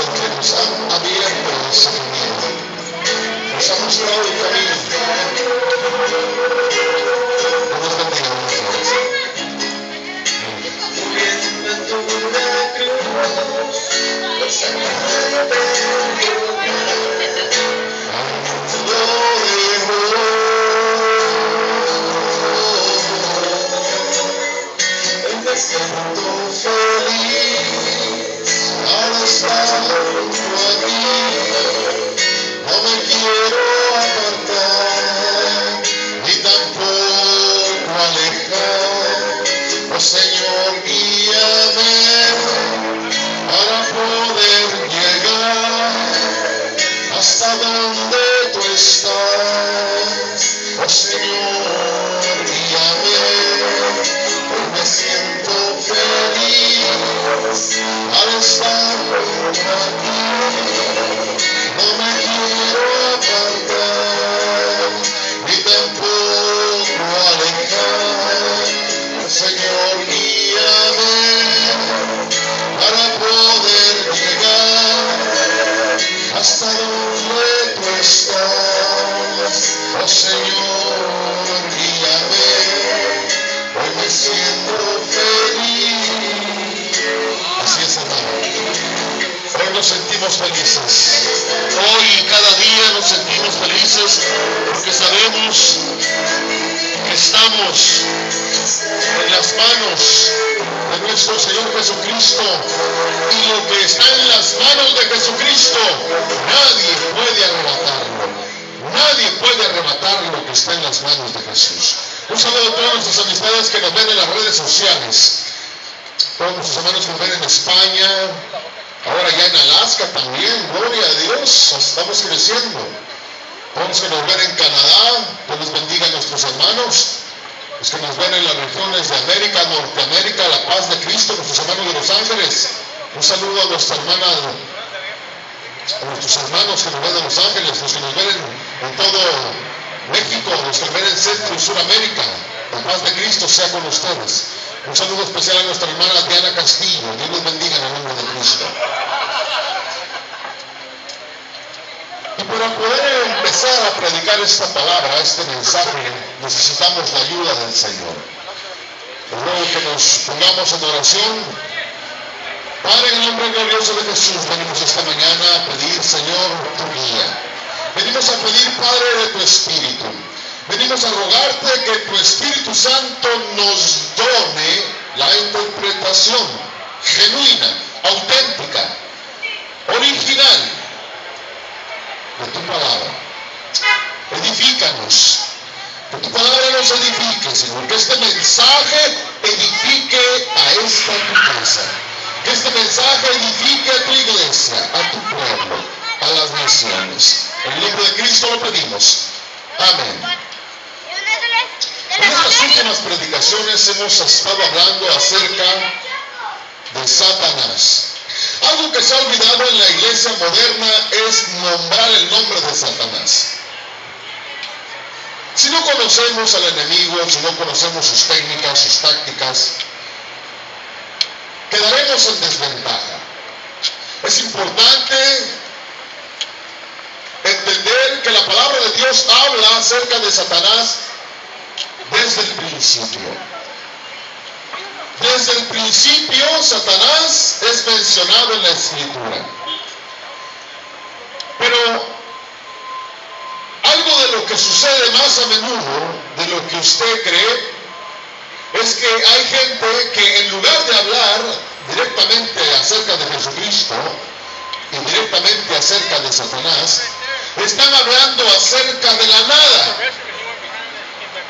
Señor es arrebatar lo que está en las manos de Jesús. Un saludo a todas nuestras amistades que nos ven en las redes sociales. Todos nuestros hermanos que nos ven en España, ahora ya en Alaska también, gloria a Dios, estamos creciendo. Todos que nos ven en Canadá, Dios bendiga a nuestros hermanos. Los que nos ven en las regiones de América, Norteamérica, la paz de Cristo, nuestros hermanos de Los Ángeles. Un saludo a nuestra hermana a nuestros hermanos que nos ven en Los Ángeles, los que nos ven en, en todo México, los que en Centro y Suramérica. La paz de Cristo sea con ustedes. Un saludo especial a nuestra hermana Diana Castillo. Dios los bendiga en el nombre de Cristo. Y para poder empezar a predicar esta palabra, este mensaje, necesitamos la ayuda del Señor. Les ruego que nos pongamos en oración Padre, en el nombre glorioso de Jesús, venimos esta mañana a pedir, Señor, tu guía. Venimos a pedir, Padre, de tu Espíritu. Venimos a rogarte que tu Espíritu Santo nos done la interpretación genuina, auténtica, original de tu palabra. Edifícanos. Que tu palabra nos edifique, Señor. Que este mensaje edifique a esta tu casa. Que este mensaje edifique a tu iglesia, a tu pueblo, a las naciones. En el nombre de Cristo lo pedimos. Amén. En estas últimas predicaciones hemos estado hablando acerca de Satanás. Algo que se ha olvidado en la iglesia moderna es nombrar el nombre de Satanás. Si no conocemos al enemigo, si no conocemos sus técnicas, sus tácticas, quedaremos en desventaja. Es importante entender que la palabra de Dios habla acerca de Satanás desde el principio. Desde el principio Satanás es mencionado en la escritura. Pero algo de lo que sucede más a menudo de lo que usted cree es que hay gente que en lugar de hablar directamente acerca de Jesucristo y directamente acerca de Satanás, están hablando acerca de la nada.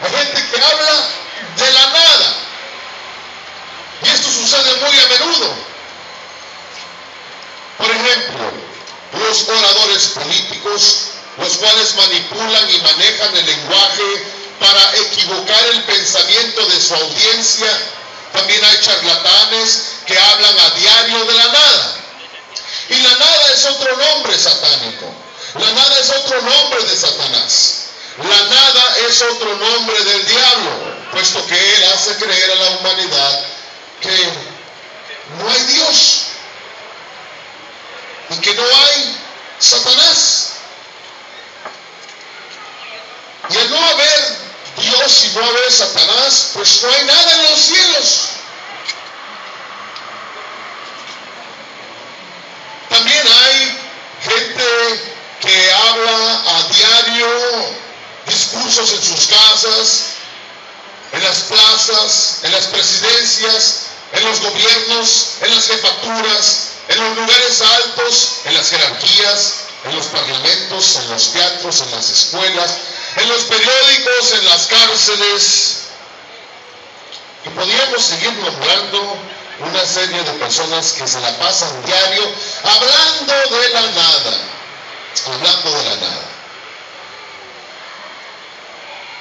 Hay gente que habla de la nada. Y esto sucede muy a menudo. Por ejemplo, los oradores políticos, los cuales manipulan y manejan el lenguaje para equivocar el pensamiento de su audiencia. También hay charlatanes que hablan a diario de la nada. Y la nada es otro nombre satánico. La nada es otro nombre de Satanás. La nada es otro nombre del diablo, puesto que él hace creer a la humanidad que no hay Dios y que no hay Satanás. Y al no haber Dios y no haber Satanás, pues no hay nada en los cielos. También hay que habla a diario discursos en sus casas, en las plazas, en las presidencias, en los gobiernos, en las jefaturas, en los lugares altos, en las jerarquías, en los parlamentos, en los teatros, en las escuelas, en los periódicos, en las cárceles. Y podríamos seguir nombrando una serie de personas que se la pasan diario hablando de la nada, hablando de la nada.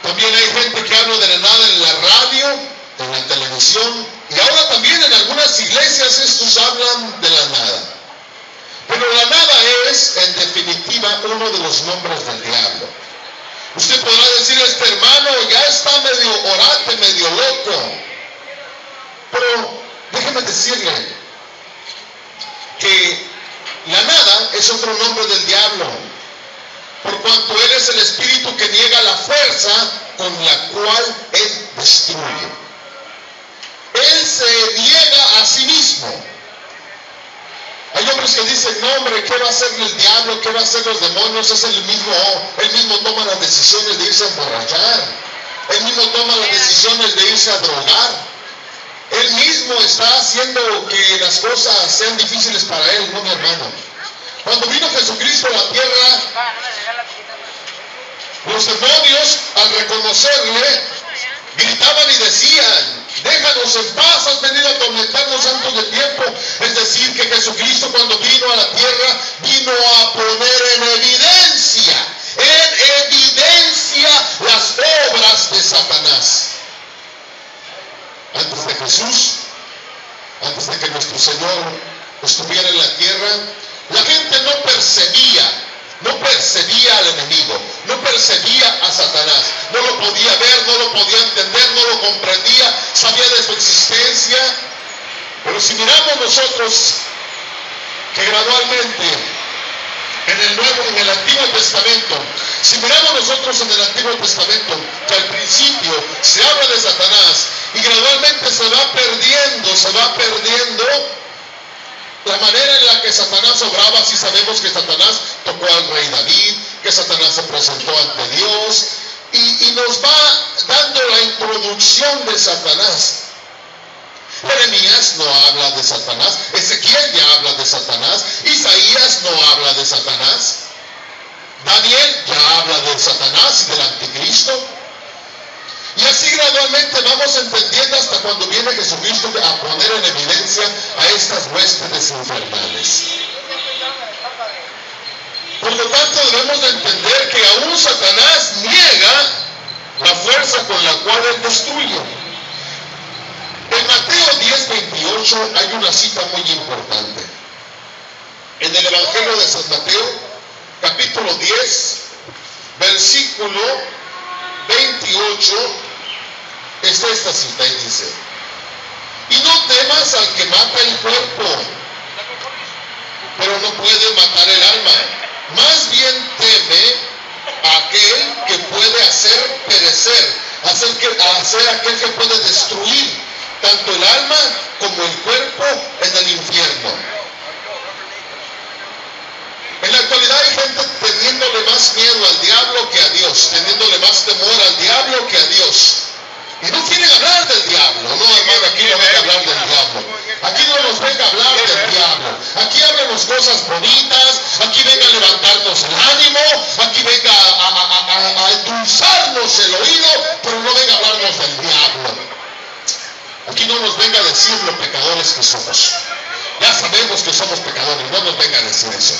También hay gente que habla de la nada en la radio, en la televisión, y ahora también en algunas iglesias estos hablan de la nada. Pero la nada es, en definitiva, uno de los nombres del diablo. Usted podrá decir, este hermano ya está medio orante, medio loco. Pero déjeme decirle que la nada es otro nombre del diablo por cuanto Él es el Espíritu que niega la fuerza con la cual Él destruye. Él se niega a sí mismo. Hay hombres que dicen, no hombre, ¿qué va a hacer el diablo? ¿Qué va a hacer los demonios? Es el mismo, él mismo toma las decisiones de irse a emborrachar. Él mismo toma las decisiones de irse a drogar. Él mismo está haciendo que las cosas sean difíciles para él, no mi hermano. Cuando vino Jesucristo a la tierra, los demonios, al reconocerle, gritaban y decían, déjanos en paz, has venido a atormentarnos antes de tiempo. Es decir, que Jesucristo cuando vino a la tierra, vino a poner en evidencia, en evidencia las obras de Satanás. Antes de Jesús, antes de que nuestro Señor estuviera en la tierra, la gente no percibía, no percibía al enemigo, no percibía a Satanás, no lo podía ver, no lo podía entender, no lo comprendía, sabía de su existencia. Pero si miramos nosotros que gradualmente en el Nuevo, en el Antiguo Testamento, si miramos nosotros en el Antiguo Testamento, que al principio se habla de Satanás y gradualmente se va perdiendo, se va perdiendo la manera en la que Satanás obraba, si sabemos que Satanás tocó al rey David, que Satanás se presentó ante Dios, y, nos va dando la introducción de Satanás. Jeremías no habla de Satanás, Ezequiel ya habla de Satanás, Isaías no habla de Satanás, Daniel ya habla de Satanás y del anticristo. Y así gradualmente vamos entendiendo hasta cuando viene Jesucristo a poner en evidencia a estas huéspedes infernales. Por lo tanto, debemos de entender que aún Satanás niega la fuerza con la cual él destruye. En Mateo 10, 28 hay una cita muy importante. En el Evangelio de San Mateo, capítulo 10, versículo 28, está esta cita y dice, y no temas al que mata el cuerpo, pero no puede matar el alma. Más bien teme a aquel que puede hacer perecer, hacer, que, hacer aquel que puede destruir tanto el alma como el cuerpo en el infierno. En la actualidad hay gente teniéndole más miedo al diablo que a Dios, teniéndole más temor al diablo que a Dios. Y no quieren hablar del diablo, no hermano, aquí no venga a hablar del diablo. Aquí no nos venga a hablar del diablo. Aquí hablamos cosas bonitas, aquí venga a levantarnos el ánimo, aquí venga a, a, a endulzarnos el oído, pero no venga a hablarnos del diablo. Aquí no nos venga a decir los pecadores que somos. Ya sabemos que somos pecadores, no nos venga a decir eso.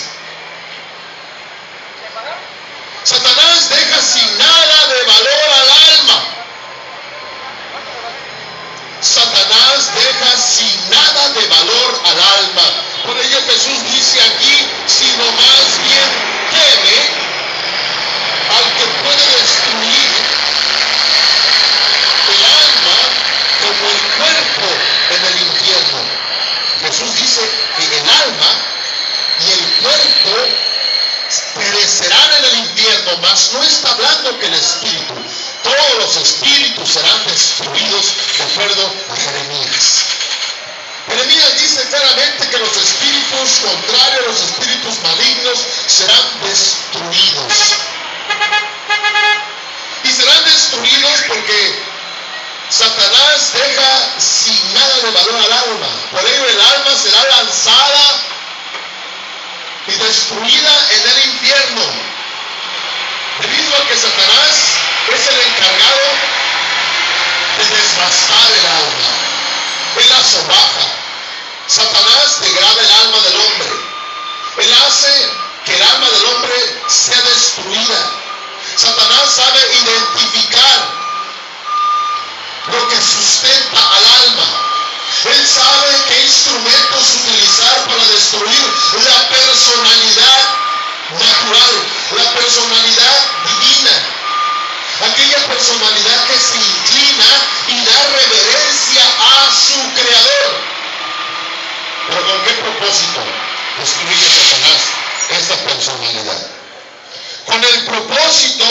Satanás deja sin nada de valor al alma. Satanás deja sin nada de valor al alma. Por ello Jesús dice aquí, sino más bien teme al que puede destruir el alma como el cuerpo en el infierno. Jesús dice que el alma y el cuerpo perecerán en el infierno, mas no está hablando que el espíritu, todos los espíritus serán destruidos de acuerdo a Jeremías. Jeremías dice claramente que los espíritus contrarios, los espíritus malignos, serán destruidos. Y serán destruidos porque Satanás deja sin nada de valor al alma. Por ello el alma será lanzada y destruida en el infierno, debido a que Satanás es el encargado de desbastar el alma. Él la sobaja. Satanás degrada el alma del hombre. Él hace que el alma del hombre sea destruida. Satanás sabe identificar lo que sustenta al alma él sabe qué instrumentos utilizar para destruir la personalidad natural, la personalidad divina. Aquella personalidad que se inclina y da reverencia a su creador. Pero ¿con qué propósito destruye Satanás esta personalidad? Con el propósito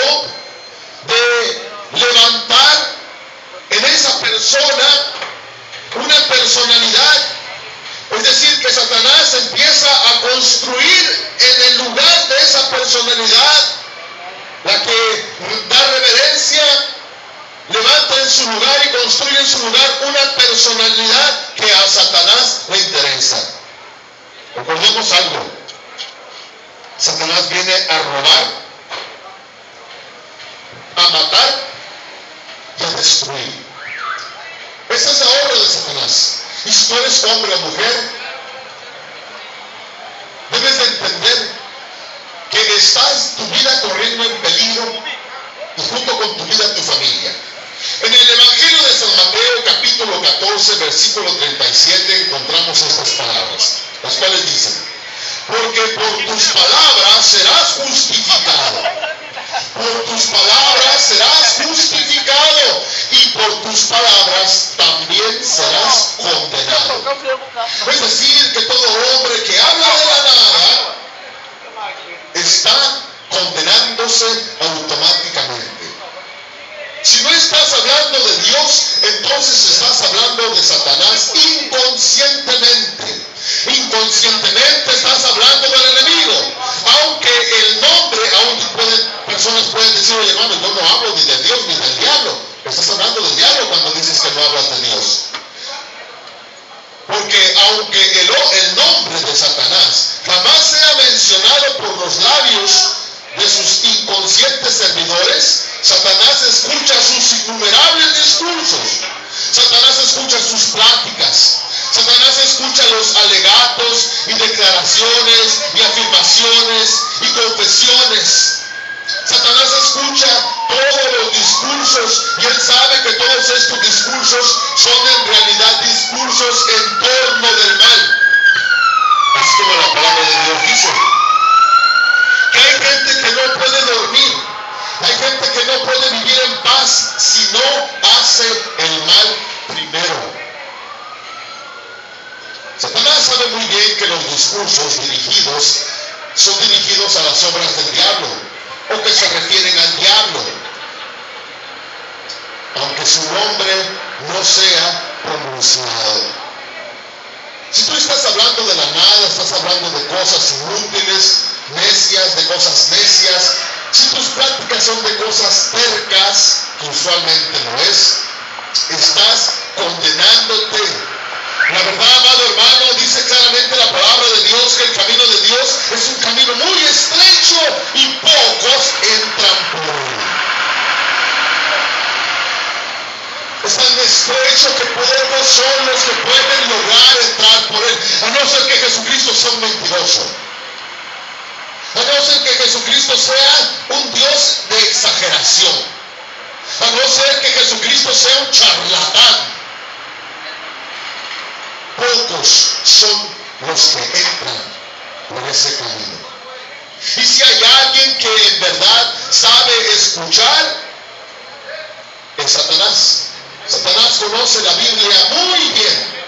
y afirmaciones y confesiones. Satanás escucha todos los discursos y él sabe que todos estos discursos son en realidad discursos en torno del mal. Así como la palabra de Dios dice. Que hay gente que no puede dormir. Hay gente que no puede vivir en paz si no hace el mal primero. Satanás sabe muy bien que los discursos dirigidos son dirigidos a las obras del diablo o que se refieren al diablo, aunque su nombre no sea pronunciado. Si tú estás hablando de la nada, estás hablando de cosas inútiles, necias, de cosas necias, si tus prácticas son de cosas tercas, que usualmente no es, estás condenándote. La verdad, amado hermano, dice claramente la palabra de Dios que el camino de Dios es un camino muy estrecho y pocos entran por él. Es tan estrecho que podemos son los que pueden lograr entrar por él, a no ser que Jesucristo sea un mentiroso. A no ser que Jesucristo sea un Dios de exageración a no ser que Jesucristo sea un charlatán. Pocos son los que entran por ese camino. Y si hay alguien que en verdad sabe escuchar, es Satanás. Satanás conoce la Biblia muy bien.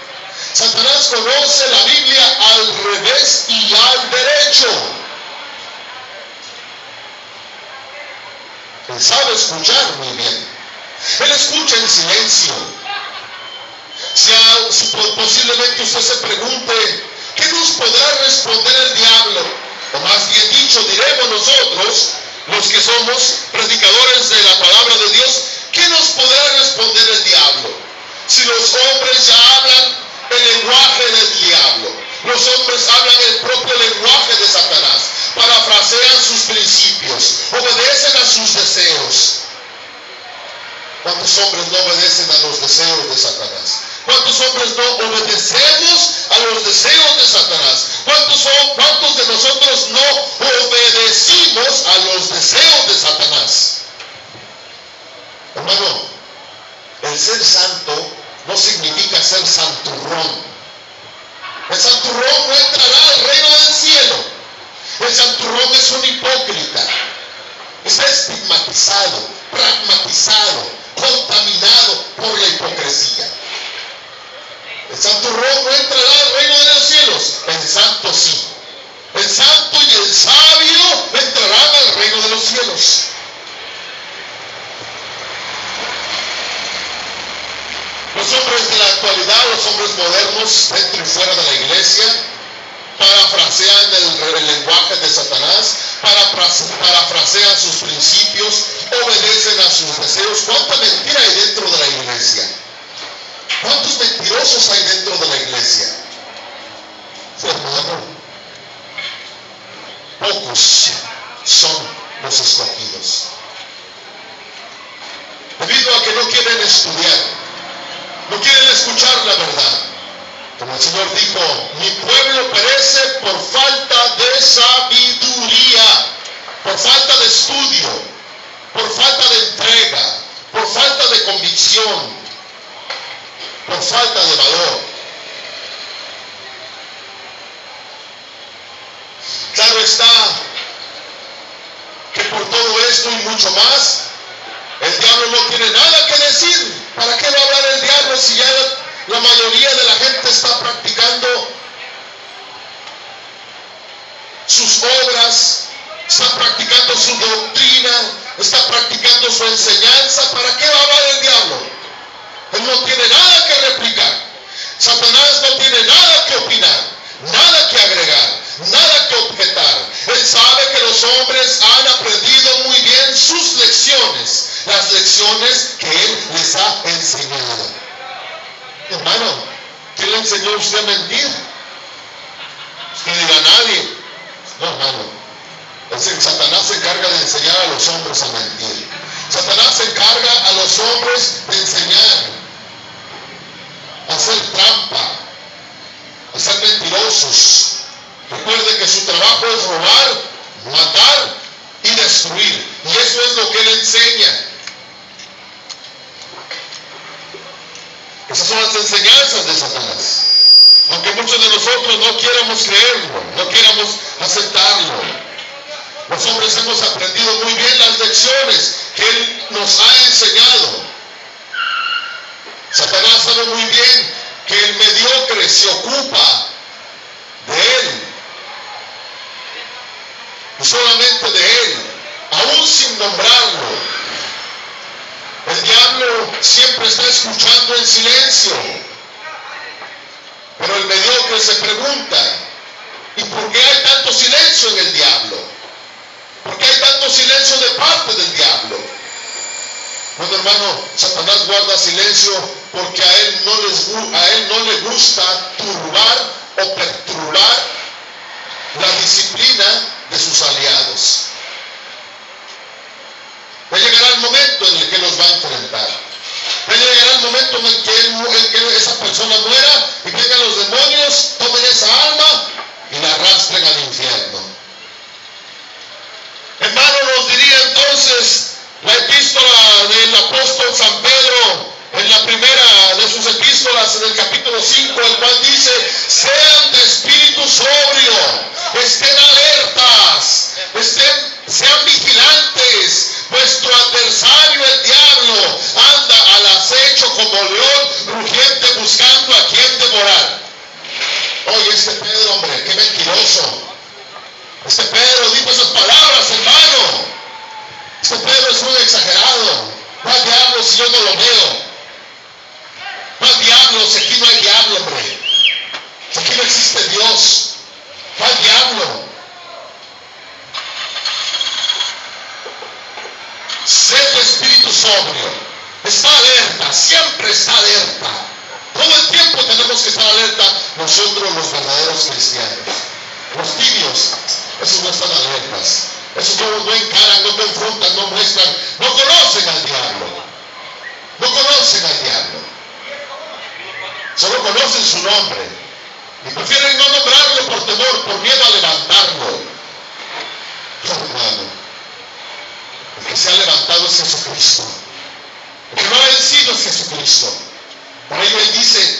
Satanás conoce la Biblia al revés y al derecho. Él sabe escuchar muy bien. Él escucha en silencio. Si, posiblemente usted se pregunte, ¿qué nos podrá responder el diablo? O más bien dicho, diremos nosotros, los que somos predicadores de la palabra de Dios, ¿qué nos podrá responder el diablo? Si los hombres ya hablan el lenguaje del diablo, los hombres hablan el propio lenguaje de Satanás, parafrasean sus principios, obedecen a sus deseos. ¿Cuántos hombres no obedecen a los deseos de Satanás? ¿Cuántos hombres no obedecemos a los deseos de Satanás? ¿Cuántos, son, ¿Cuántos de nosotros no obedecimos a los deseos de Satanás? Hermano, el ser santo no significa ser santurrón. El santurrón no entrará al reino del cielo. El santurrón es un hipócrita. Está estigmatizado, pragmatizado, contaminado por la hipocresía. El santo rojo entrará al reino de los cielos. El santo sí. El santo y el sabio entrarán al reino de los cielos. Los hombres de la actualidad, los hombres modernos, dentro y fuera de la iglesia, parafrasean el, lenguaje de Satanás, parafrasean sus principios, obedecen a sus deseos. ¿Cuánta mentira hay dentro de la iglesia? ¿Cuántos mentirosos hay dentro de la iglesia? Hermano, pocos son los escogidos. Debido a que no quieren estudiar, no quieren escuchar la verdad como el Señor dijo, mi pueblo perece por falta de sabiduría, por falta de estudio, por falta de entrega, por falta de convicción, por falta de valor. Claro está que por todo esto y mucho más, el diablo no tiene nada que decir. ¿Para qué va a hablar el diablo si ya la mayoría de la gente está practicando sus obras, está practicando su doctrina, está practicando su enseñanza. ¿Para qué va a hablar el diablo? Él no tiene nada que replicar. Satanás no tiene nada que opinar, nada que agregar, nada que objetar. Él sabe que los hombres han aprendido muy bien sus lecciones, las lecciones que Él les ha enseñado. Hermano, ¿quién le enseñó usted a mentir? Usted dirá nadie. No, hermano. Satanás se encarga de enseñar a los hombres a mentir. Satanás se encarga a los hombres de enseñar hacer trampa, a ser mentirosos. Recuerde que su trabajo es robar, matar y destruir. Y eso es lo que él enseña. Esas son las enseñanzas de Satanás. Aunque muchos de nosotros no quieramos creerlo, no quieramos aceptarlo. Los hombres hemos aprendido muy bien las lecciones que Él nos ha enseñado. Satanás sabe muy bien que el mediocre se ocupa de él. Y solamente de él, aún sin nombrarlo. El diablo siempre está escuchando en silencio. Pero el mediocre se pregunta, ¿y por qué hay tanto silencio en el diablo? ¿Por qué hay tanto silencio de parte del diablo? Bueno, hermano, Satanás guarda silencio porque a él no, les, a él no le gusta turbar o perturbar la disciplina de sus aliados. Va a llegar el momento en el que los va a enfrentar. Va a llegar el momento en el que, que esa persona muera y que los demonios, tomen esa alma y la arrastren al infierno. Hermano, nos diría entonces la epístola del apóstol San Pedro en la primera de sus epístolas, en el capítulo 5, el cual dice, sean de espíritu sobrio, estén alertas, estén, sean vigilantes, vuestro adversario el diablo anda al acecho como león rugiente buscando a quien devorar. Oye, este Pedro, hombre, qué mentiroso. Este Pedro dijo esas palabras, hermano. Este Pedro es muy exagerado. ¿Cuál diablo si yo no lo veo? ¿Cuál diablo si aquí no hay diablo, hombre? Si aquí no existe Dios. ¿Cuál diablo? Sed espíritu sobrio. Está alerta, siempre está alerta. Todo el tiempo tenemos que estar alerta nosotros los verdaderos cristianos. Los tibios, esos no están alertas. Esos no, no encaran, no confrontan, no muestran, no conocen al diablo. No conocen al diablo. Solo conocen su nombre. Y prefieren no nombrarlo por temor, por miedo a levantarlo. hermano, el se ha levantado es Jesucristo. El no ha vencido es Jesucristo. Por ello Él dice,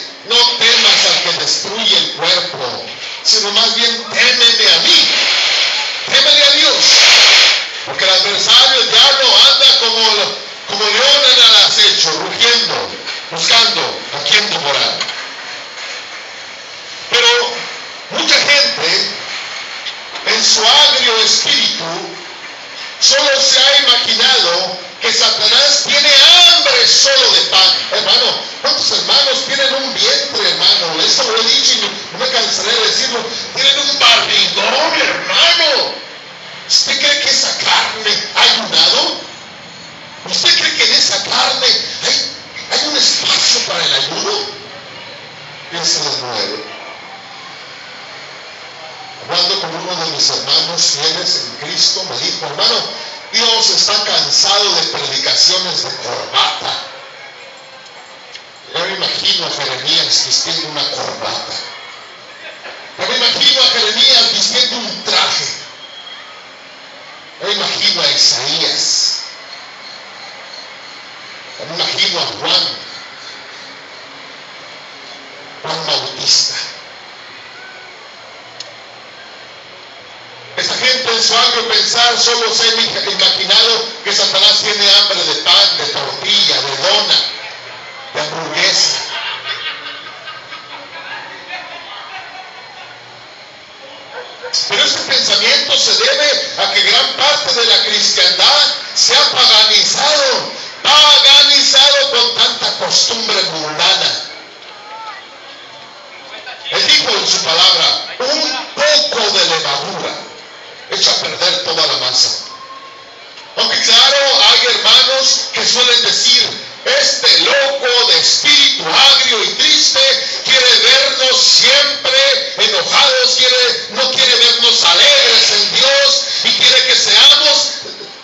Aunque claro, hay hermanos que suelen decir, este loco de espíritu agrio y triste quiere vernos siempre enojados, quiere, no quiere vernos alegres en Dios y quiere que seamos,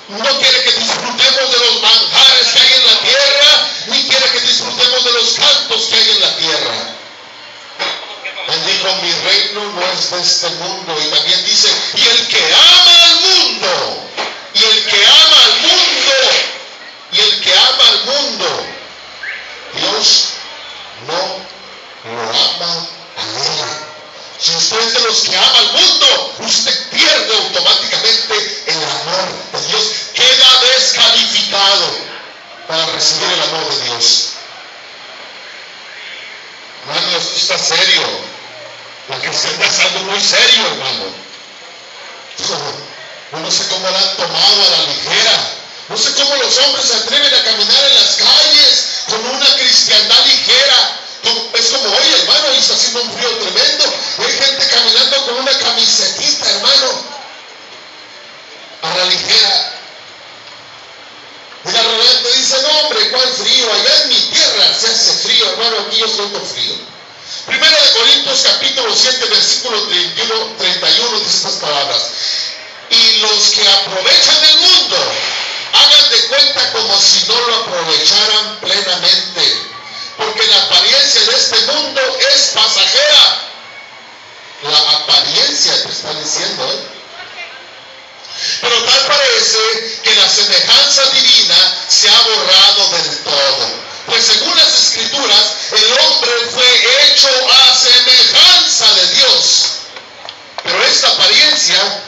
no quiere que disfrutemos de los manjares que hay en la tierra, ni quiere que disfrutemos de los cantos que hay en la tierra. Él dijo, mi reino no es de este mundo. Y también dice, y el que ama al mundo, está serio. La cristiandad es algo muy serio, hermano. No sé cómo la han tomado a la ligera. No sé cómo los hombres se atreven a caminar en las calles con una cristiandad ligera. Es como hoy, hermano, y está haciendo un frío tremendo. Hay gente caminando con una camisetita, hermano. A la ligera. Y la te dice, no hombre, cuál frío. Allá en mi tierra se hace frío, hermano, aquí yo siento frío. Primero de Corintios capítulo 7, versículo 31, 31 dice estas palabras. Y los que aprovechan el mundo, hagan de cuenta como si no lo aprovecharan plenamente. Porque la apariencia de este mundo es pasajera. La apariencia te está diciendo, ¿eh? Pero tal parece que la semejanza divina se ha borrado del todo. Pues según las escrituras, el hombre hecho a semejanza de Dios. Pero esta apariencia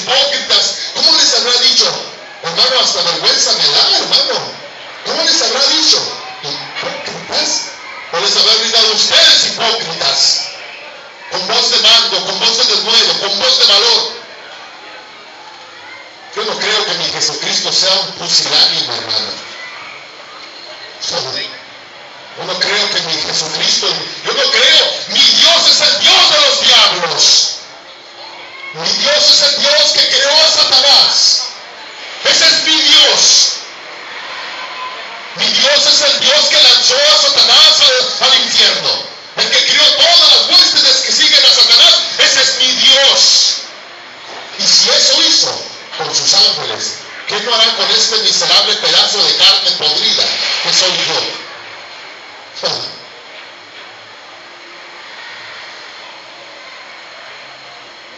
hipócritas, ¿cómo les habrá dicho? Hermano, hasta vergüenza me da, hermano. ¿Cómo les habrá dicho? ¿Hipócritas? ¿O les habrá gritado ustedes hipócritas? Con voz de mando, con voz de desnudo, con voz de valor. Yo no creo que mi Jesucristo sea un pusilánimo, hermano. Yo no creo que mi Jesucristo, yo no creo, mi Dios es el Dios de los diablos. Mi Dios es el Dios que creó a Satanás. Ese es mi Dios. Mi Dios es el Dios que lanzó a Satanás al, infierno. El que crió todas las huéspedes que siguen a Satanás. Ese es mi Dios. Y si eso hizo con sus ángeles, ¿qué no hará con este miserable pedazo de carne podrida que soy yo?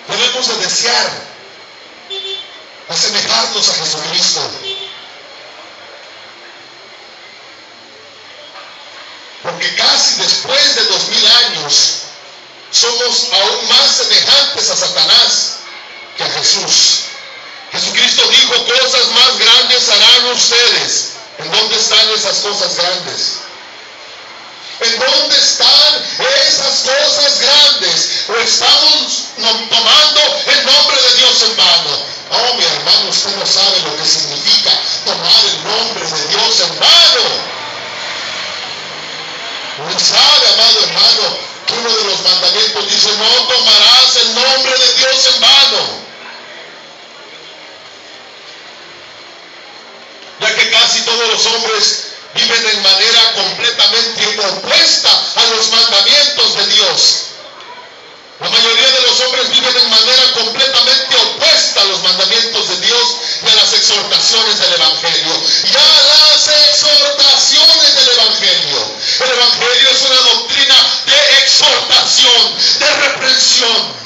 Debemos de desear asemejarnos a Jesucristo. Porque casi después de dos mil años somos aún más semejantes a Satanás que a Jesús. Jesucristo dijo, cosas más grandes harán ustedes. ¿En dónde están esas cosas grandes? ¿En dónde están esas cosas grandes? ¿O estamos tomando el nombre de Dios en vano? Oh, mi hermano, usted no sabe lo que significa tomar el nombre de Dios en vano. No sabe, amado hermano, que uno de los mandamientos dice, no tomarás el nombre de Dios en vano. Ya que casi todos los hombres viven en manera completamente opuesta a los mandamientos de Dios. La mayoría de los hombres viven en manera completamente opuesta a los mandamientos de Dios y a las exhortaciones del Evangelio. Y a las exhortaciones del Evangelio. El Evangelio es una doctrina de exhortación, de reprensión,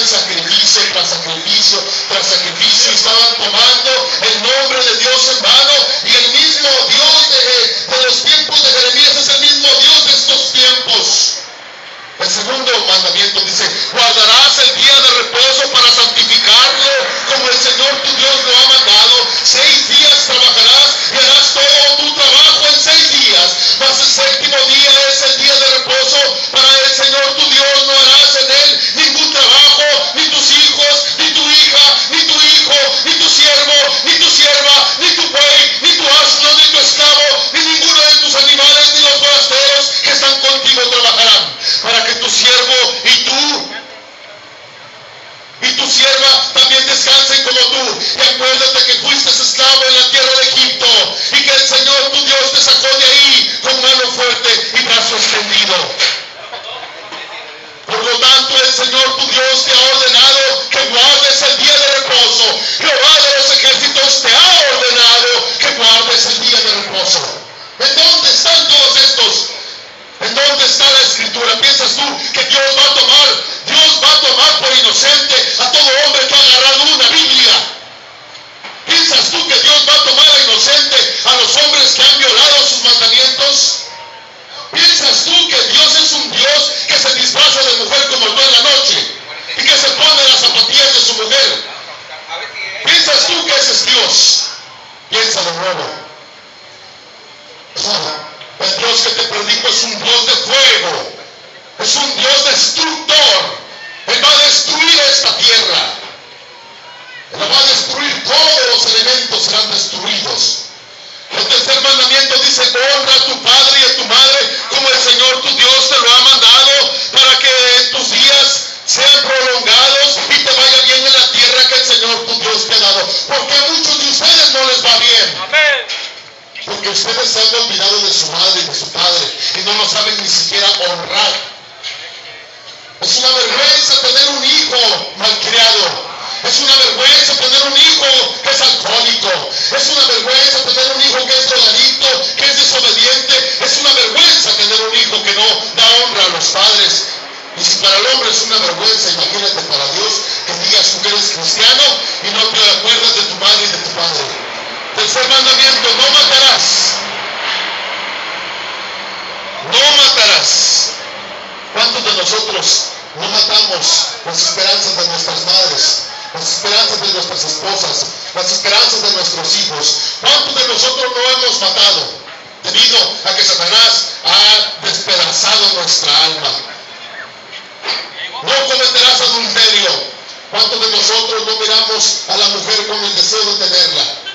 hacían sacrificio tras sacrificio tras sacrificio y estaban tomando el nombre de Dios en vano y el mismo Dios de, de los tiempos de Jeremías es el mismo Dios de estos tiempos. El segundo mandamiento dice, guardarás el día de reposo para santificarlo como el Señor tu Dios lo ha mandado. Seis días trabajarás y harás todo tu trabajo en seis días. Mas el séptimo día honra a tu padre y a tu madre como el Señor tu Dios te lo ha mandado para que tus días sean prolongados y te vaya bien en la tierra que el Señor tu Dios te ha dado. Porque a muchos de ustedes no les va bien. Porque ustedes se han olvidado de su madre y de su padre y no lo saben ni siquiera honrar. Es una vergüenza tener un hijo malcriado. Es una vergüenza tener un hijo que es alcohólico. Es una vergüenza tener un hijo que es drogadicto, que es desobediente. Es una vergüenza tener un hijo que no da honra a los padres. Y si para el hombre es una vergüenza, imagínate para Dios que digas tú que eres cristiano y no te acuerdas de tu madre y de tu padre. Tercer mandamiento, no matarás. No matarás. ¿Cuántos de nosotros no matamos las esperanzas de nuestras madres? Las esperanzas de nuestras esposas, las esperanzas de nuestros hijos. ¿Cuántos de nosotros no hemos matado debido a que Satanás ha despedazado nuestra alma? No cometerás adulterio. ¿Cuántos de nosotros no miramos a la mujer con el deseo de tenerla?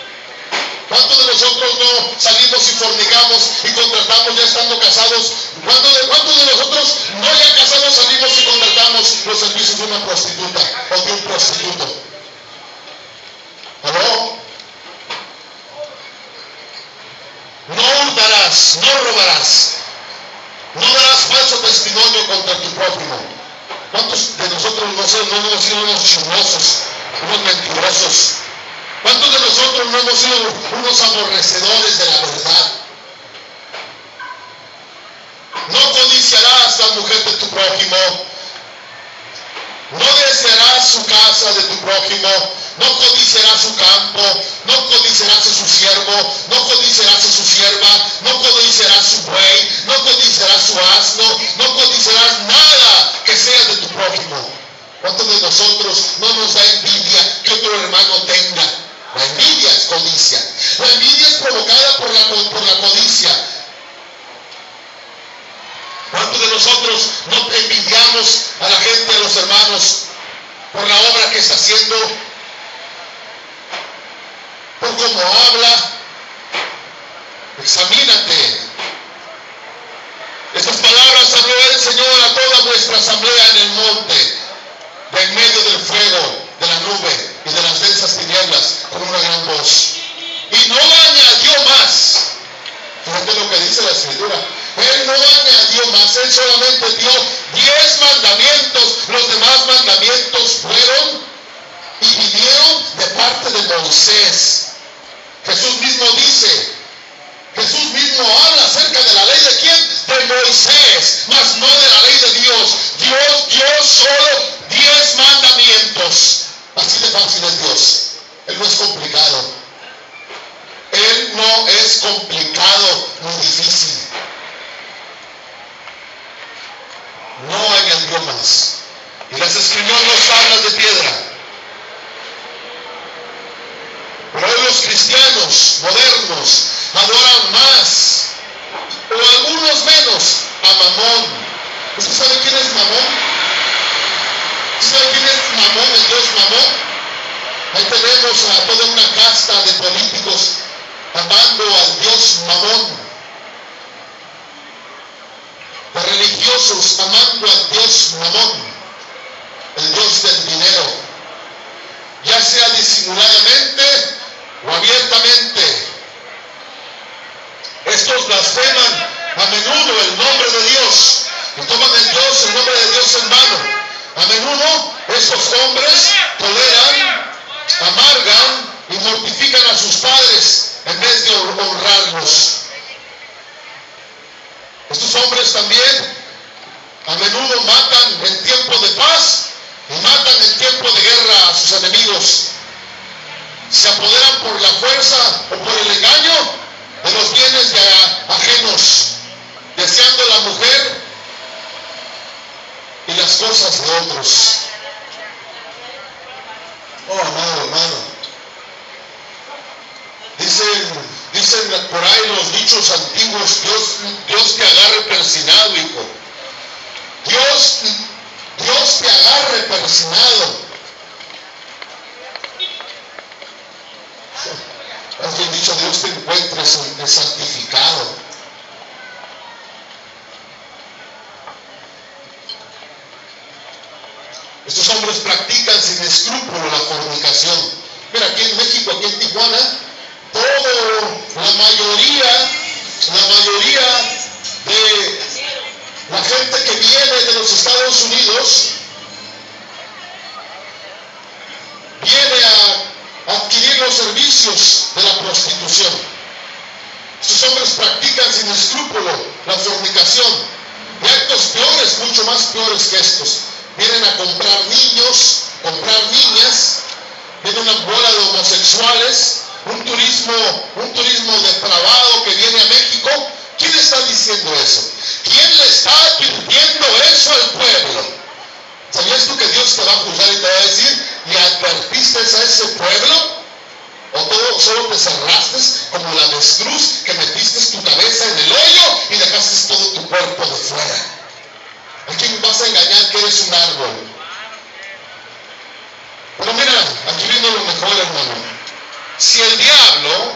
¿Cuántos de nosotros no salimos y fornicamos y contratamos ya estando casados? ¿Cuántos de, cuántos de nosotros no ya casados salimos y contratamos los servicios de una prostituta o de un prostituto? ¿Aló? No hurtarás, no robarás, no darás falso testimonio contra tu prójimo. ¿Cuántos de nosotros no, no hemos sido unos chismosos, unos mentirosos? ¿Cuántos de nosotros no hemos sido unos aborrecedores de la verdad? No codiciarás la mujer de tu prójimo. No desearás su casa de tu prójimo. No codiciarás su campo. No codiciarás a su siervo. No codiciarás a su sierva. No codiciarás su buey. No codiciarás su asno. No codiciarás nada que sea de tu prójimo. ¿Cuántos de nosotros no nos da envidia que otro hermano tenga? La envidia es codicia. La envidia es provocada por la, por la codicia. ¿Cuántos de nosotros no envidiamos a la gente, a los hermanos, por la obra que está haciendo? Por cómo habla. Examínate. Estas palabras habló el Señor a toda nuestra asamblea en el monte, en medio del fuego, de la nube y de las densas tinieblas, con una gran voz. Y no añadió más. Fíjate lo que dice la escritura. Él no añadió más, él solamente dio diez mandamientos. Los demás mandamientos fueron y vinieron de parte de Moisés. Jesús mismo dice, Jesús mismo habla acerca de la ley de quién? De Moisés, mas no de la ley de Dios. Dios dio solo diez mandamientos. Así de fácil es Dios. Él no es complicado. Él no es complicado ni difícil. No añadió más. Y las escribió en las tablas de piedra. Pero hoy los cristianos modernos adoran más, o algunos menos, a Mamón. ¿Usted sabe quién es Mamón? ¿Usted sabe quién es Mamón, el Dios Mamón? Ahí tenemos a toda una casta de políticos amando al Dios Mamón. De religiosos amando al Dios Mamón, el Dios del dinero, ya sea disimuladamente o abiertamente. Estos blasfeman a menudo el nombre de Dios y toman el Dios, el nombre de Dios en vano. A menudo estos hombres toleran, amargan y mortifican a sus padres en vez de honrarlos. Estos hombres también a menudo matan en tiempo de paz y matan en tiempo de guerra a sus enemigos. Se apoderan por la fuerza o por el engaño de los bienes de ajenos, deseando la mujer y las cosas de otros. Oh, amado hermano. Dicen, dicen por ahí los dichos antiguos, Dios, Dios te agarre persinado, hijo. Dios, Dios te agarre persinado. Más bien dicho, Dios te encuentre santificado. Estos hombres practican sin escrúpulo la fornicación. Mira, aquí en México, aquí en Tijuana, todo, la mayoría, la mayoría de la gente que viene de los Estados Unidos viene a adquirir los servicios de la prostitución. Estos hombres practican sin escrúpulo la fornicación y actos peores, mucho más peores que estos. Vienen a comprar niños, comprar niñas, viene una bola de homosexuales, un turismo, un turismo depravado que viene a México. ¿Quién está diciendo eso? ¿Quién le está advirtiendo eso al pueblo? ¿Sabías tú que Dios te va a juzgar y te va a decir, ¿y advertiste a ese pueblo? ¿O todo, solo te cerraste como la avestruz que metiste tu cabeza en el hoyo y dejaste todo tu cuerpo de fuera? ¿A quién vas a engañar que eres un árbol? Pero mira, aquí viene lo mejor, hermano. Si el diablo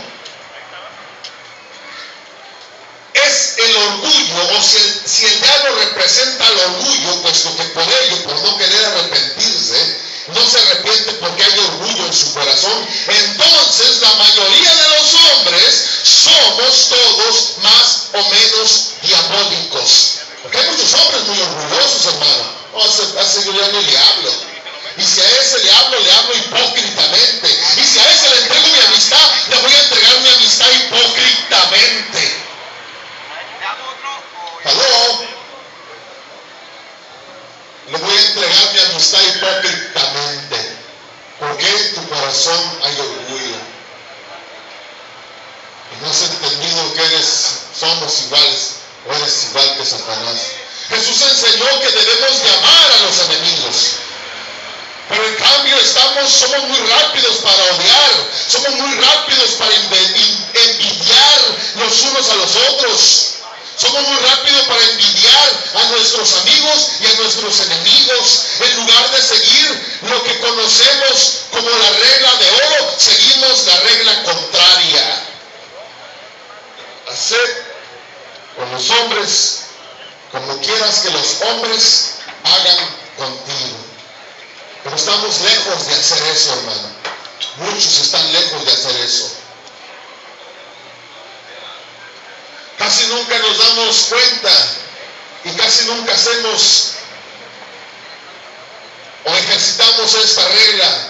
es el orgullo, o si el, si el diablo representa el orgullo, puesto que por ello, por no querer arrepentirse, no se arrepiente porque hay orgullo en su corazón, entonces la mayoría de los hombres somos todos más o menos diabólicos. Porque hay muchos hombres muy orgullosos, hermano. No, a ese yo ya no le hablo. Y si a ese le hablo, le hablo hipócritamente. Y si a ese le entrego mi amistad, le voy a entregar mi amistad hipócritamente. ¿Aló? Le voy a entregar mi amistad hipócritamente. Porque en tu corazón hay orgullo. Y no has entendido que eres, somos iguales eres igual que Satanás. Jesús enseñó que debemos llamar a los enemigos. Pero en cambio estamos, somos muy rápidos para odiar, somos muy rápidos para envidiar los unos a los otros. Somos muy rápidos para envidiar a nuestros amigos y a nuestros enemigos. En lugar de seguir lo que conocemos como la regla de oro, seguimos la regla contraria. Hacer con los hombres como quieras que los hombres hagan contigo. Pero estamos lejos de hacer eso, hermano. Muchos están lejos de hacer eso. Casi nunca nos damos cuenta y casi nunca hacemos o ejercitamos esta regla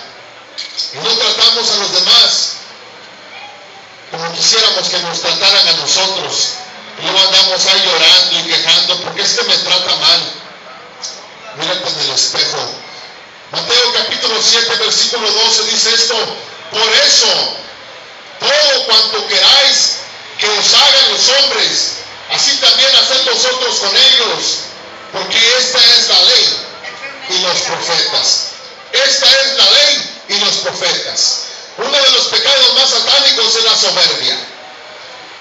y no tratamos a los demás como quisiéramos que nos trataran a nosotros. Luego andamos ahí llorando y quejando porque este me trata mal. Mírate en el espejo. Mateo capítulo 7, versículo 12 dice esto. Por eso, todo cuanto queráis que os hagan los hombres, así también haced vosotros con ellos, porque esta es la ley y los profetas. Esta es la ley y los profetas. Uno de los pecados más satánicos es la soberbia,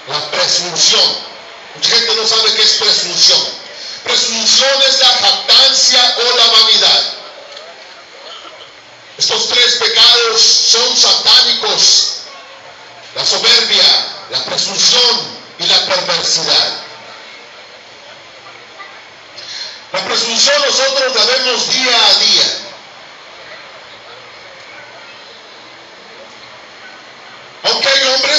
la presunción. Mucha gente no sabe qué es presunción. Presunción es la jactancia o la vanidad. Estos tres pecados son satánicos. La soberbia, la presunción y la perversidad. La presunción nosotros la vemos día a día. Aunque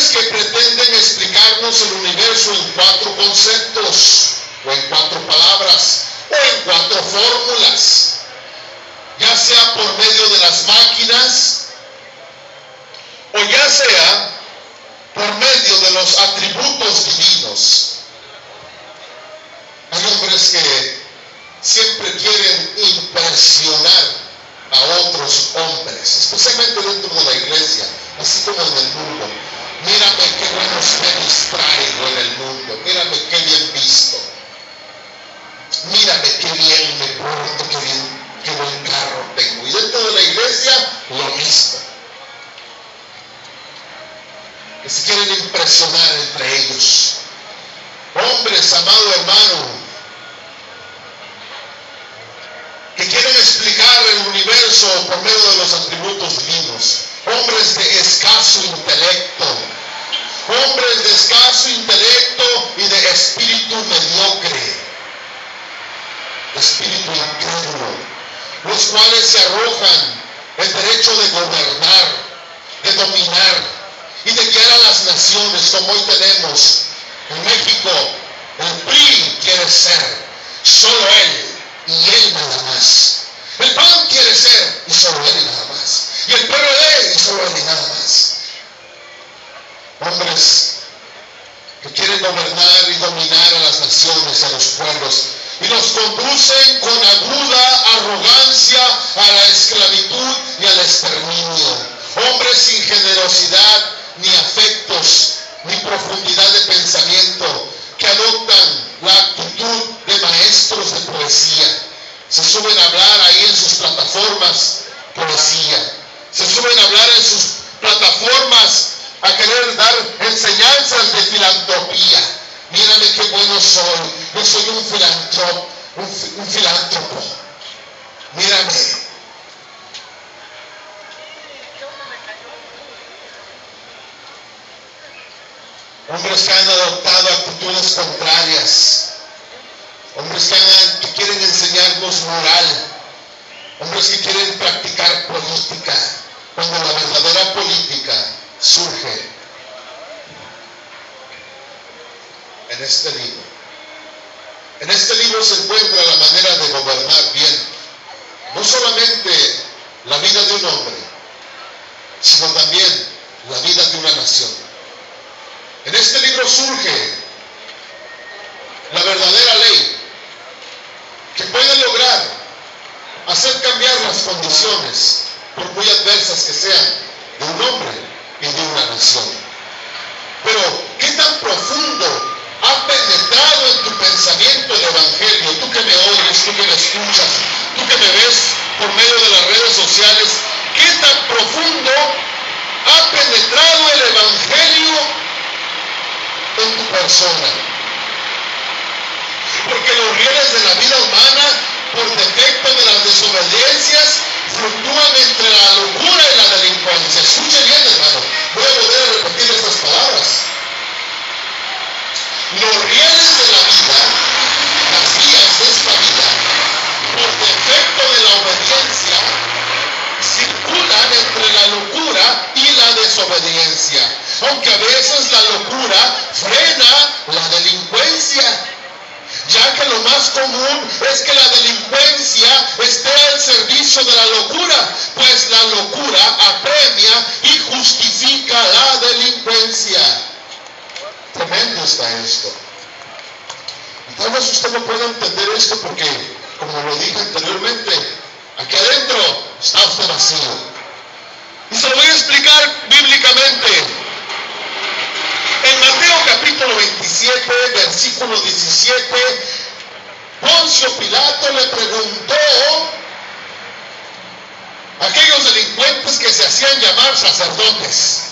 que pretenden explicarnos el universo en cuatro conceptos, o en cuatro palabras, o en cuatro fórmulas, ya sea por medio de las máquinas, o ya sea por medio de los atributos divinos. Hay hombres que siempre quieren impresionar a otros hombres, especialmente dentro de la iglesia, así como en el mundo. Mírame qué buenos tenis traigo en el mundo, mírame qué bien visto. Mírame qué bien me porto, qué, bien, qué buen carro tengo. Y dentro de la iglesia, lo mismo. Que se quieren impresionar entre ellos. Hombres, amado hermano, que quieren explicar el universo por medio de los atributos divinos. Hombres de escaso intelecto. Hombres de escaso intelecto y de espíritu mediocre. Espíritu incrédulo. Los cuales se arrojan el derecho de gobernar, de dominar y de guiar a las naciones como hoy tenemos. En México, el PRI quiere ser solo Él y Él nada más. El pan quiere ser y solo Él nada más. Y el PRD y solo Él nada más. Hombres que quieren gobernar y dominar a las naciones, a los pueblos, y los conducen con aguda arrogancia a la esclavitud y al exterminio. Hombres sin generosidad, ni afectos, ni profundidad de pensamiento, que adoptan la actitud de maestros de poesía. Se suben a hablar ahí en sus plataformas poesía. Se suben a hablar en sus plataformas a querer dar enseñanzas de filantropía. Mírame qué bueno soy. Yo soy un filántropo. Un, filántropo. Mírame. Hombres que han adoptado actitudes contrarias. Hombres que, han- que quieren enseñarnos moral. Hombres que quieren practicar política. En este libro. En este libro se encuentra la manera de gobernar bien. No solamente la vida de un hombre, sino también la vida de una nación. En este libro surge la verdadera ley que puede lograr hacer cambiar las condiciones, por muy adversas que sean, de un hombre y de una nación. Tú que me escuchas, tú que me ves por medio de las redes sociales, ¿qué tan profundo ha penetrado el Evangelio en tu persona? Porque los rieles de la vida humana, por defecto de las desobediencias, fluctúan entre la locura y la delincuencia. Escuche bien, hermano. Voy a volver a repetir estas palabras. Los rieles de la vida, las vías de esta vida, por defecto de la obediencia, circulan entre la locura y la desobediencia. Aunque a veces la locura frena la delincuencia ya que lo más común es que la delincuencia esté al servicio de la locura, pues la locura apremia y justifica la delincuencia. Tremendo está esto. Tal vez usted no pueda entender esto porque, como lo dije anteriormente, aquí adentro está usted vacío. Y se lo voy a explicar bíblicamente. En Mateo capítulo 27, versículo 17, Poncio Pilato le preguntó a aquellos delincuentes que se hacían llamar sacerdotes.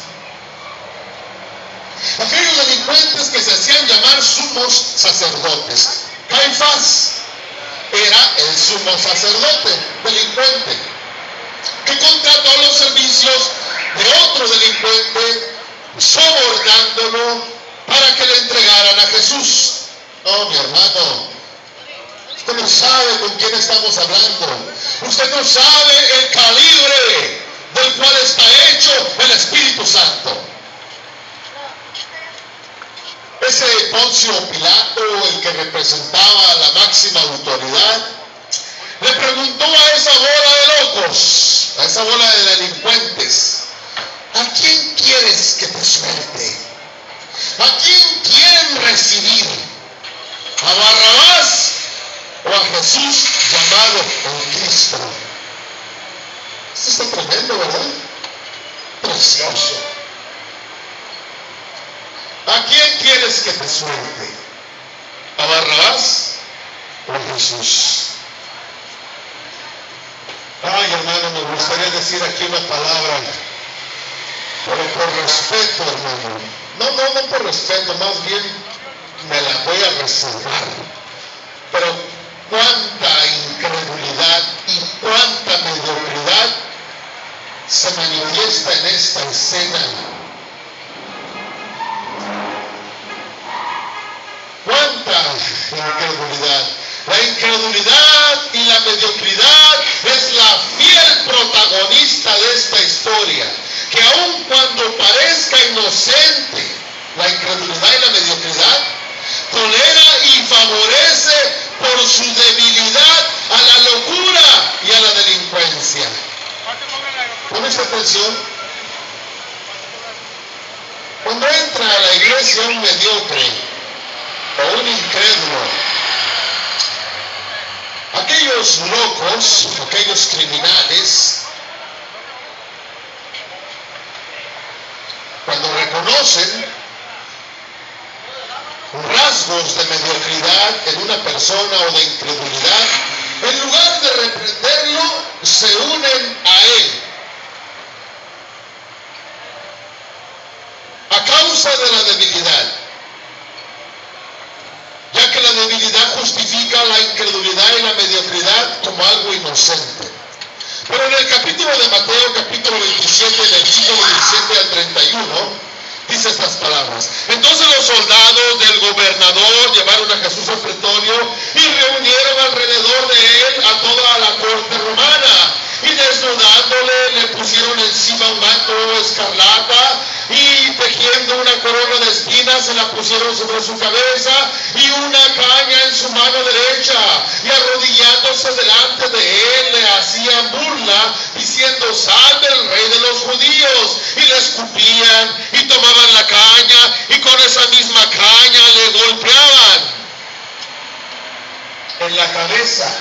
Aquellos delincuentes que se hacían llamar sumos sacerdotes. Caifás era el sumo sacerdote delincuente que contrató los servicios de otro delincuente sobornándolo para que le entregaran a Jesús. No, mi hermano, usted no sabe con quién estamos hablando. Usted no sabe el calibre del cual está hecho el Espíritu Santo. Ese Poncio Pilato, el que representaba la máxima autoridad, le preguntó a esa bola de locos, a esa bola de delincuentes, ¿a quién quieres que te suelte? ¿A quién quieren recibir? ¿A Barrabás o a Jesús llamado el Cristo? Esto está tremendo, ¿verdad? Precioso. ¿A quién quieres que te suelte? ¿A Barrabás o a Jesús? Ay, hermano, me gustaría decir aquí una palabra, pero por respeto, hermano. No, no, no por respeto, más bien me la voy a reservar. Pero cuánta incredulidad y cuánta mediocridad se manifiesta en esta escena. Cuánta incredulidad. La incredulidad y la mediocridad es la fiel protagonista de esta historia. Que aun cuando parezca inocente, la incredulidad y la mediocridad tolera y favorece por su debilidad a la locura y a la delincuencia. Pones atención. Cuando entra a la iglesia un mediocre o un incrédulo, aquellos locos, aquellos criminales, cuando reconocen rasgos de mediocridad en una persona o de incredulidad, en lugar de reprenderlo, se unen a él. A causa de la debilidad. Ya que la debilidad justifica la incredulidad y la mediocridad como algo inocente. Pero en el capítulo de Mateo, capítulo 27, versículo 17 al 31, dice estas palabras. Entonces los soldados del gobernador llevaron a Jesús al pretorio y reunieron alrededor de él a toda la corte romana. Y desnudándole le pusieron encima un manto escarlata y tejiendo una corona de espinas se la pusieron sobre su cabeza y una caña en su mano derecha. Y arrodillándose delante de él le hacían burla diciendo salve el rey de los judíos y le escupían y tomaban la caña y con esa misma caña le golpeaban en la cabeza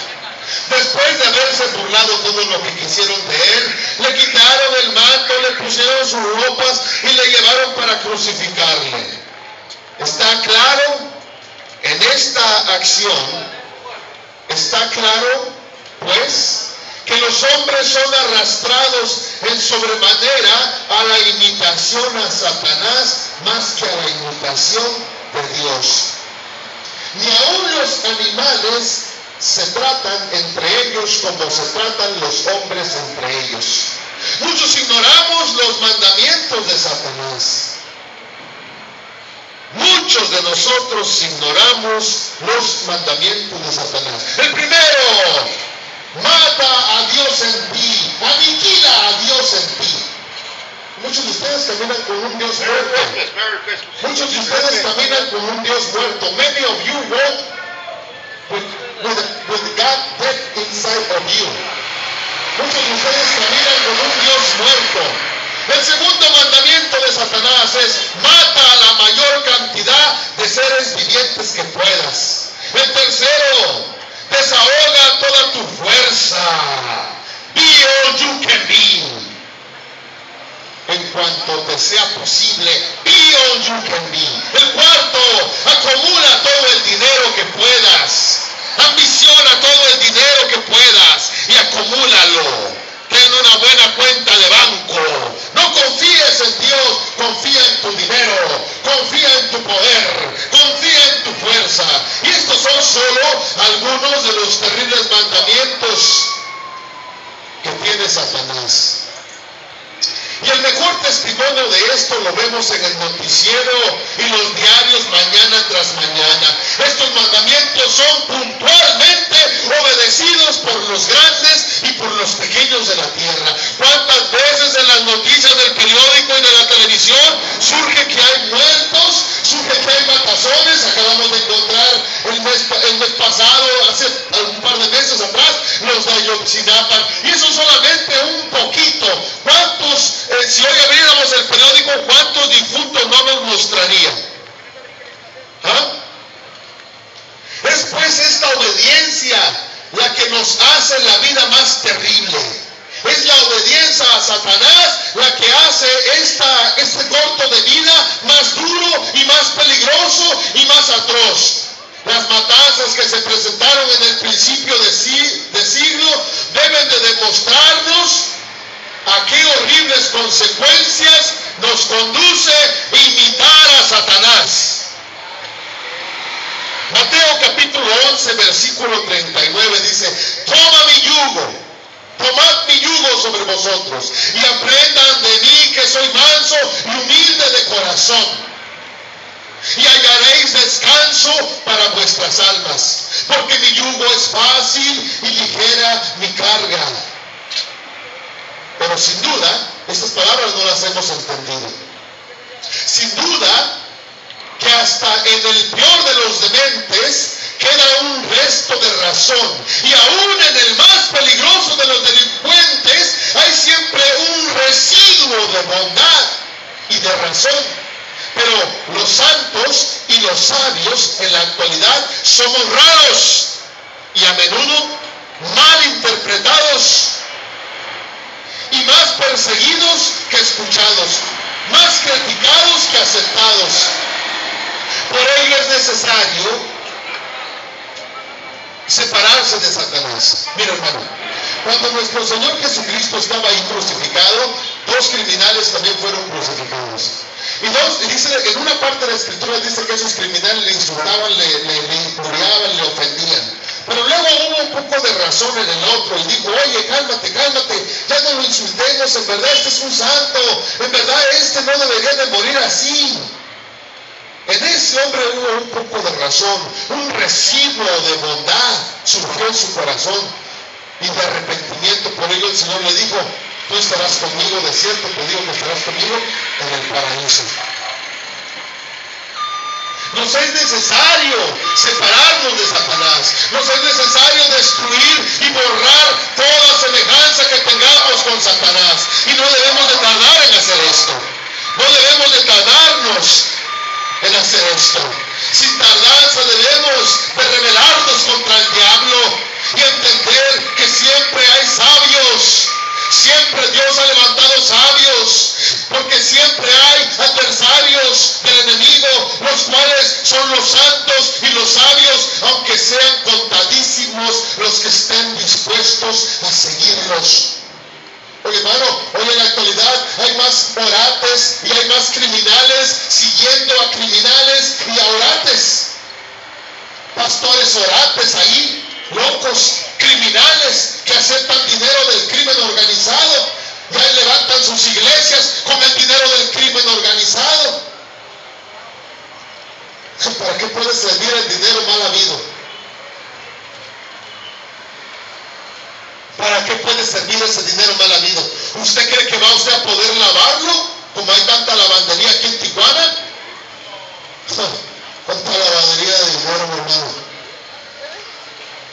Después de haberse burlado todo lo que quisieron de él, le quitaron el manto, le pusieron sus ropas y le llevaron para crucificarle. ¿Está claro? En esta acción, ¿está claro? Pues que los hombres son arrastrados en sobremanera a la imitación a Satanás más que a la imitación de Dios. Ni aun los animales se tratan entre ellos como se tratan los hombres entre ellos. Muchos ignoramos los mandamientos de Satanás. Muchos de nosotros ignoramos los mandamientos de Satanás. El primero, mata a Dios en ti, aniquila a Dios en ti. Muchos de ustedes caminan con un Dios muerto. Muchos de ustedes caminan con un Dios muerto. Many of you walk with with, God dead inside of you. Muchos de ustedes caminan con un Dios muerto. El segundo mandamiento de Satanás es mata a la mayor cantidad de seres vivientes que puedas. El tercero, desahoga toda tu fuerza. Be all you can be. En cuanto te sea posible, be all you can be. El cuarto, acumula todo el dinero que puedas. Ambiciona todo el dinero que puedas y acumúlalo. Ten una buena cuenta de banco. No confíes en Dios, confía en tu dinero, confía en tu poder, confía en tu fuerza. Y estos son solo algunos de los terribles mandamientos que tiene Satanás. Y el mejor testimonio de esto lo vemos en el noticiero y los diarios mañana tras mañana. Estos mandamientos son puntualmente obedecidos por los grandes y por los pequeños de la tierra. ¿Cuántas veces en las noticias del periódico y de la televisión surge que hay muertos, surge que hay matazones? Consecuencias nos conduce imitar a Satanás. Mateo capítulo 11, versículo 39 dice, toma mi yugo, tomad mi yugo sobre vosotros y aprendan de mí que soy manso y humilde de corazón. Y hallaréis descanso para vuestras almas, porque mi yugo es fácil y ligera mi carga. Pero sin duda, estas palabras no las hemos entendido. Sin duda, que hasta en el peor de los dementes queda un resto de razón. Y aún en el más peligroso de los delincuentes hay siempre un residuo de bondad y de razón. Pero los santos y los sabios en la actualidad somos raros y a menudo mal interpretados y más perseguidos que escuchados, más criticados que aceptados. Por ello es necesario separarse de Satanás. Mira hermano, cuando nuestro Señor Jesucristo estaba ahí crucificado, dos criminales también fueron crucificados. Y dos, dice, en una parte de la escritura dice que esos criminales le insultaban, le, le, le le ofendían. Pero luego hubo un poco de razón en el otro y dijo, oye, cálmate, cálmate, ya no lo insultemos, en verdad este es un santo, en verdad este no debería de morir así. En ese hombre hubo un poco de razón, un residuo de bondad surgió en su corazón y de arrepentimiento. Por ello el Señor le dijo, tú estarás conmigo, de cierto te digo que estarás conmigo en el paraíso. Nos es necesario separarnos de Satanás. Nos es necesario destruir y borrar toda semejanza que tengamos con Satanás. Y no debemos de tardar en hacer esto. No debemos de tardarnos en hacer esto. Sin tardanza debemos de rebelarnos contra el diablo y entender que siempre hay sabios Siempre Dios ha levantado sabios, porque siempre hay adversarios del enemigo, los cuales son los santos y los sabios, aunque sean contadísimos los que estén dispuestos a seguirlos. Oye, hermano, hoy en la actualidad hay más orates y hay más criminales siguiendo a criminales y a orates. Pastores orates ahí, locos, criminales que aceptan dinero del crimen organizado. Ya levantan sus iglesias con el dinero del crimen organizado. ¿Para qué puede servir el dinero mal habido? ¿Para qué puede servir ese dinero mal habido? ¿Usted cree que va usted a poder lavarlo? Como hay tanta lavandería aquí en Tijuana. ¿Cuánta lavandería de dinero, hermano?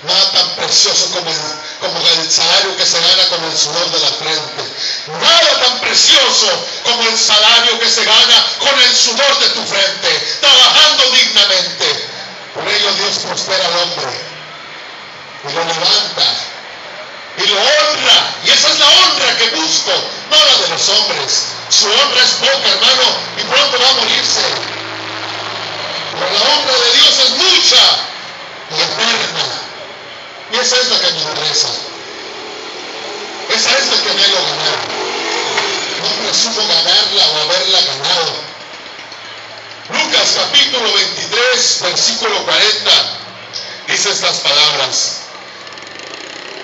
Nada tan precioso como el, salario que se gana con el sudor de la frente. Nada tan precioso como el salario que se gana con el sudor de tu frente, trabajando dignamente. Por ello Dios prospera al hombre y lo levanta y lo honra. Y esa es la honra que busco, no la de los hombres. Su honra es poca, hermano, y pronto va a morirse. Pero la honra de Dios es mucha y eterna. Y esa es la que me interesa. Esa es la que anhelo ganar. No presumo ganarla o haberla ganado. Lucas capítulo 23, versículo 40, dice estas palabras.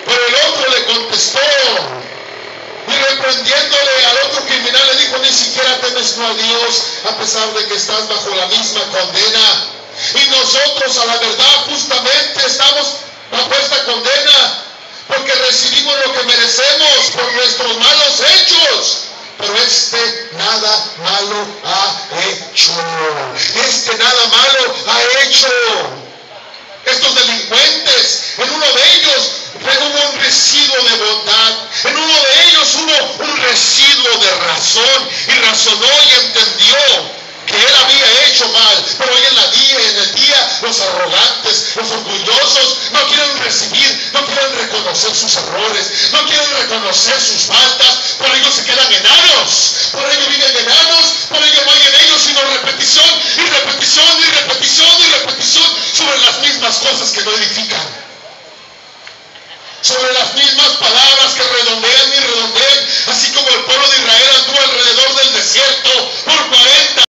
Pero el otro le contestó y reprendiéndole al otro criminal le dijo, ni siquiera temes a Dios a pesar de que estás bajo la misma condena. Y nosotros a la verdad justamente estamos bajo esta condena, porque recibimos lo que merecemos por nuestros malos hechos. Pero este nada malo ha hecho. Este nada malo ha hecho. Estos delincuentes, en uno de ellos hubo un residuo de bondad, en uno de ellos hubo un residuo de razón y razonó y entendió que él había hecho mal, pero hoy en, la día, en el día los arrogantes, los orgullosos no quieren recibir, no quieren reconocer sus errores, no quieren reconocer sus faltas, por ello se quedan enanos, por ello viven enanos, por ello no hay en ellos sino repetición y repetición y repetición y repetición sobre las mismas cosas que no edifican. Sobre las mismas palabras que redondean y redondean, así como el pueblo de Israel anduvo alrededor del desierto por 40